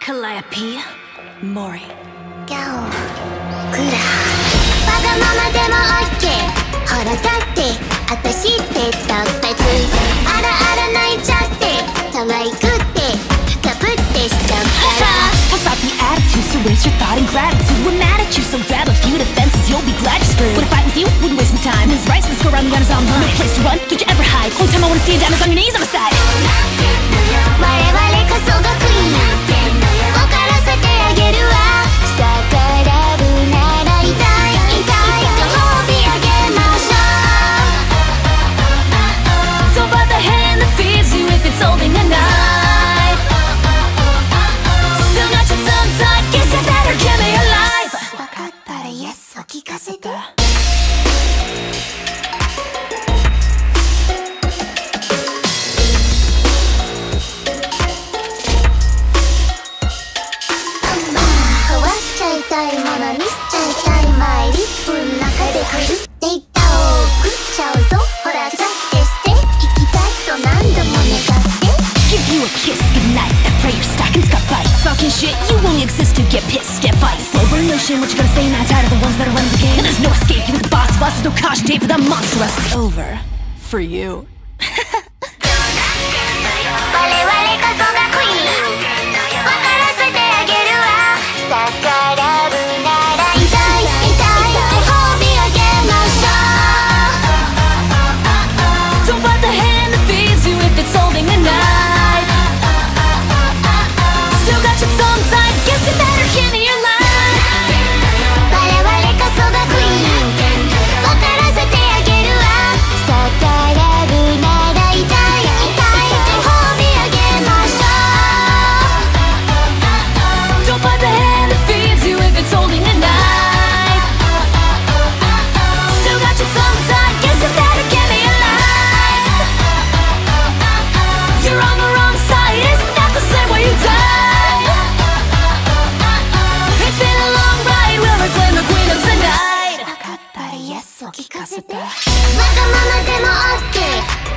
Calliope, Mori. Gawr Gura. わがままでも OK。ほらだって、あたしって特別。あらあら泣いちゃって、可愛くって、かぶってしちゃうから。Cause I'll be attitude, so raise your thought and gratitude? We're mad at you, so grab a few defenses, you'll be glad you screwed. But if I with you, wouldn't waste some time. His rice, let's go around the Amazon. No place to run, don't you ever hide. Only time I wanna see you down is on your knees on the side. たいものにしちゃいたいマイリップの中で狂っていたを食っちゃうぞほらちゃってして行きたいと何度も願って Give you a kiss goodnight and pray your stockings got bite Talking shit, you only exist to get pissed, get fight Sober notion, what you gonna say now? Tired of the ones that are running the game And there's no escape, you're the boss of us There's no caution tape for the monster us It's over for you 聞かせて。わがままでも OK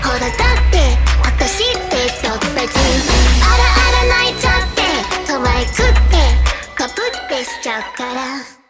ほらだって私って特別。あらあら泣いちゃって。可愛くってカプってしちゃうから。